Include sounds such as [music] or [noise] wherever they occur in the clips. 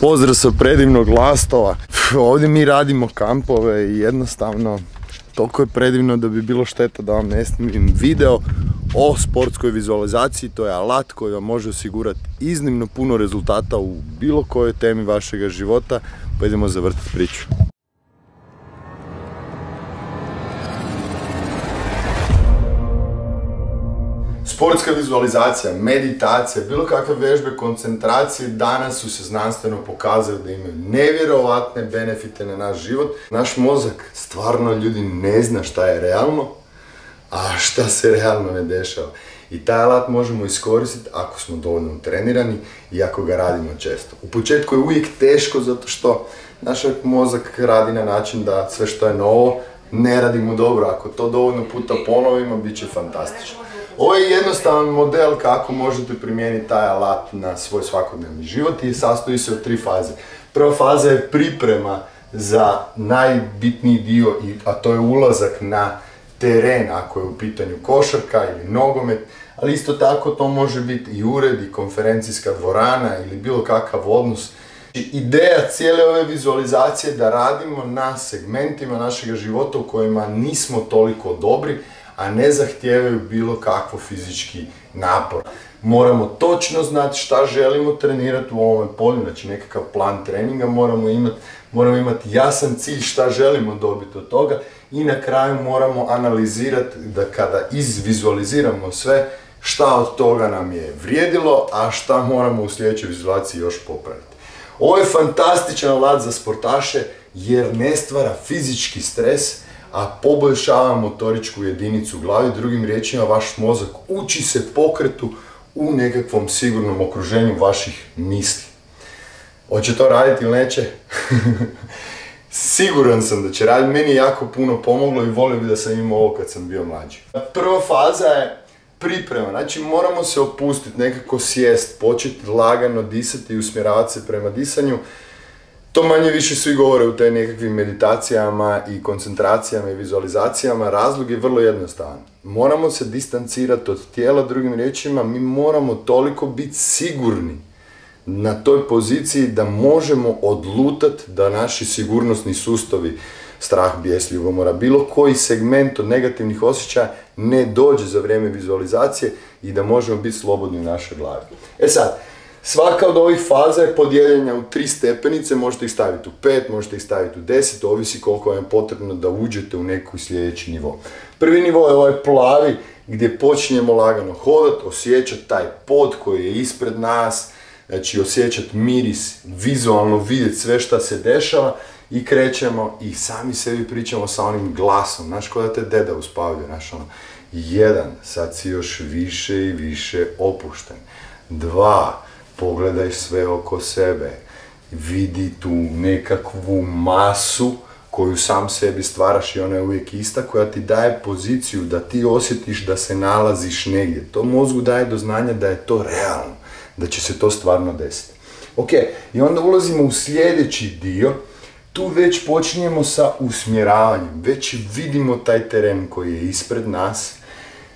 Pozdrav sa predivnog Lastova. Ovdje mi radimo kampove i jednostavno toliko je predivno da bi bilo šteta da vam ne snimim video o sportskoj vizualizaciji. To je alat koji vam može osigurati iznimno puno rezultata u bilo kojoj temi vašega života. Pa idemo zavrtiti priču. Sportska vizualizacija, meditacija, bilo kakve vežbe, koncentracije danas su se znanstveno pokazali da imaju nevjerovatne benefite na naš život. Naš mozak stvarno ljudi ne zna šta je realno, a šta se realno ne dešava. I taj alat možemo iskoristiti ako smo dovoljno trenirani i ako ga radimo često. U početku je uvijek teško zato što naš mozak radi na način da sve što je novo ne radimo dobro. Ako to dovoljno puta ponovimo, bit će fantastično. Ovo je jednostavan model kako možete primijeniti taj alat na svoj svakodnevni život i sastoji se od tri faze. Prva faza je priprema za najbitniji dio, a to je ulazak na teren ako je u pitanju košarka ili nogomet, ali isto tako to može biti i ured i konferencijska dvorana ili bilo kakav odnos. Ideja cijele ove vizualizacije je da radimo na segmentima našeg života u kojima nismo toliko dobri, a ne zahtijevaju bilo kakvo fizički napor. Moramo točno znati šta želimo trenirati u ovome polju, znači nekakav plan treninga moramo imati, moramo imati jasan cilj šta želimo dobiti od toga i na kraju moramo analizirati da kada izvizualiziramo sve, šta od toga nam je vrijedilo, a šta moramo u sljedećoj vizualizaciji još popraviti. Ovo je fantastičan alat za sportaše jer ne stvara fizički stres, a poboljšava motoričku jedinicu u glavi, drugim riječima vaš mozak uči se pokretu u nekakvom sigurnom okruženju vaših misli. Hoće to raditi ili neće? [laughs] Siguran sam da će raditi, meni je jako puno pomoglo i volio bi da sam imao ovo kad sam bio mlađi. Prva faza je priprema, znači moramo se opustiti, nekako sjest, početi lagano disati i usmjeravati se prema disanju. To manje više svi govore u te nekakvim meditacijama i koncentracijama i vizualizacijama. Razlog je vrlo jednostavan. Moramo se distancirati od tijela, drugim riječima, mi moramo toliko biti sigurni na toj poziciji da možemo odlutati da naši sigurnosni sustavi, strah, bijes, ljubomora, bilo koji segment od negativnih osjećaja ne dođe za vrijeme vizualizacije i da možemo biti slobodni u našoj glavi. E sad, Svaka od ovih faza je podijeljena u tri stepenice, možete ih staviti u pet, možete ih staviti u deset, ovisi koliko vam je potrebno da uđete u neki sljedeći nivo. Prvi nivo je ovaj plavi gdje počinjemo lagano hodat, osjećati taj pod koji je ispred nas, znači osjećati miris, vizualno vidjeti sve šta se dešava i krećemo i sami sebi pričamo sa onim glasom, znaš ko da te deda uspavlja, znaš ono, jedan, sad si još više i više opušten, dva, pogledaj sve oko sebe, vidi tu nekakvu masu koju sam sebi stvaraš i ona je uvijek ista, koja ti daje poziciju da ti osjetiš da se nalaziš negdje. To mozgu daje do znanja da je to realno, da će se to stvarno desiti. Ok, i onda ulazimo u sljedeći dio, tu već počinjemo sa usmjeravanjem, već vidimo taj teren koji je ispred nas,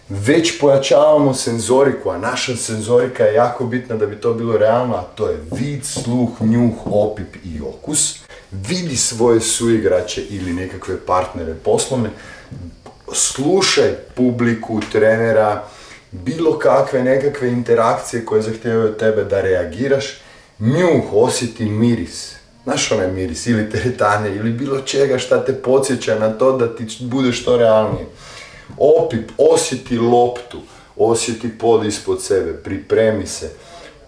već pojačavamo senzoriku, a naša senzorika je jako bitna da bi to bilo realno, a to je vid, sluh, njuh, opip i okus. Vidi svoje suigrače ili nekakve partnere poslovne, slušaj publiku, trenera, bilo kakve nekakve interakcije koje zahtijevaju od tebe da reagiraš, njuh, osjeti miris. Znaš onaj miris, ili teretane, ili bilo čega šta te podsjeća na to da ti bude što realnije. Opip, osjeti loptu, osjeti pod ispod sebe, pripremi se.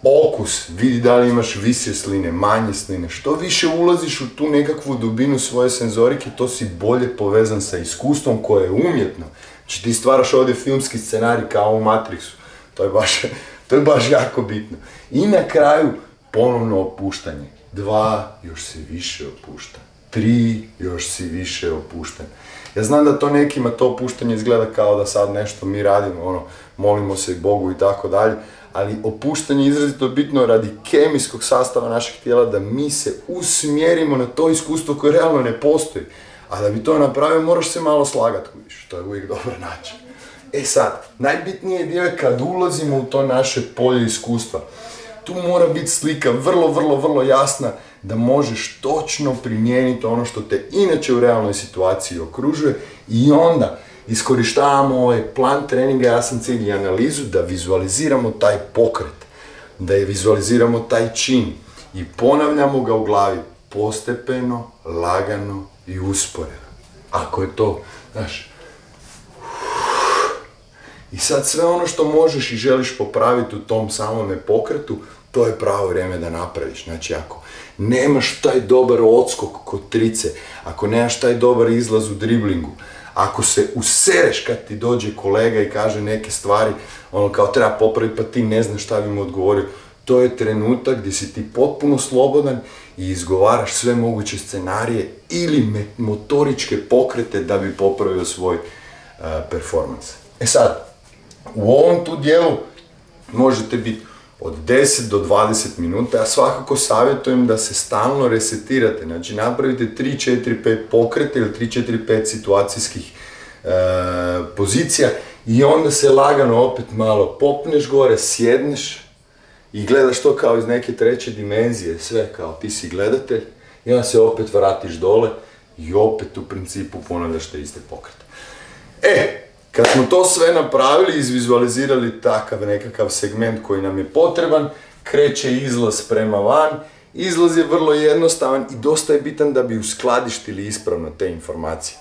Okus, vidi da li imaš više sline, manje sline. Što više ulaziš u tu nekakvu dubinu svoje senzorike, to si bolje povezan sa iskustvom koje je umjetno. Znači ti stvaraš ovdje filmski scenarij kao u Matrixu. To je baš, [laughs] to je baš jako bitno. I na kraju ponovno opuštanje. Dva, još se više opušta. Tri, još si više opušten. Ja znam da to nekima to opuštanje izgleda kao da sad nešto mi radimo, ono, molimo se Bogu i tako dalje, ali opuštanje je izrazito bitno radi kemijskog sastava našeg tijela da mi se usmjerimo na to iskustvo koje realno ne postoji. A da bi to napravio moraš se malo slagati, to je uvijek [laughs] dobar način. E sad, najbitnije dio je kad ulazimo u to naše polje iskustva. Tu mora biti slika vrlo, vrlo, vrlo jasna da možeš točno primijeniti ono što te inače u realnoj situaciji okružuje i onda iskorištavamo ovaj plan treninga, ja sam cilj i analizu da vizualiziramo taj pokret, da je vizualiziramo taj čin i ponavljamo ga u glavi postepeno, lagano i usporeno. Ako je to, znaš, i sad sve ono što možeš i želiš popraviti u tom samome pokretu, to je pravo vrijeme da napraviš. Znači ako nemaš taj dobar odskok kod trice, ako nemaš taj dobar izlaz u driblingu, ako se usereš kad ti dođe kolega i kaže neke stvari, ono kao treba popraviti pa ti ne znaš šta bi mu odgovorio, to je trenutak gdje si ti potpuno slobodan i izgovaraš sve moguće scenarije ili motoričke pokrete da bi popravio svoj uh, performance. E sad, u ovom tu dijelu možete biti od 10 do 20 minuta. Ja svakako savjetujem da se stalno resetirate. Znači napravite 3, 4, 5 pokrete ili 3, 4, 5 situacijskih e, pozicija i onda se lagano opet malo popneš gore, sjedneš i gledaš to kao iz neke treće dimenzije, sve kao ti si gledatelj i onda se opet vratiš dole i opet u principu ponavljaš te iste pokrete. E, kad smo to sve napravili, izvizualizirali takav nekakav segment koji nam je potreban, kreće izlaz prema van. Izlaz je vrlo jednostavan i dosta je bitan da bi uskladištili ispravno te informacije.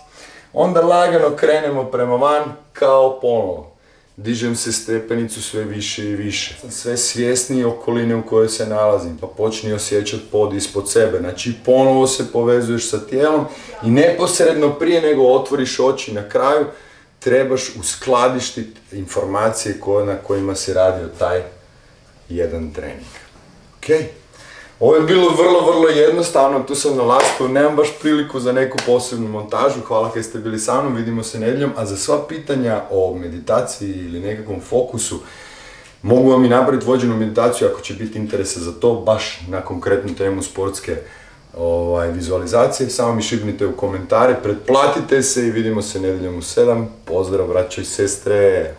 Onda lagano krenemo prema van kao ponovo. Dižem se stepenicu sve više i više. Sve svjesniji okoline u kojoj se nalazim, pa počni osjećati pod ispod sebe. Znači ponovo se povezuješ sa tijelom i neposredno prije nego otvoriš oči na kraju, trebaš uskladištiti informacije na kojima se radio taj jedan trening. Ok? Ovo je bilo vrlo, vrlo jednostavno, tu sam na lastu, nemam baš priliku za neku posebnu montažu, hvala kad ste bili sa mnom, vidimo se nedjeljom, a za sva pitanja o meditaciji ili nekakvom fokusu, mogu vam i napraviti vođenu meditaciju ako će biti interesa za to, baš na konkretnu temu sportske ovaj, vizualizacije, samo mi šibnite u komentare, pretplatite se i vidimo se nedeljom u 7. Pozdrav, braćo sestre!